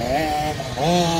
É, é.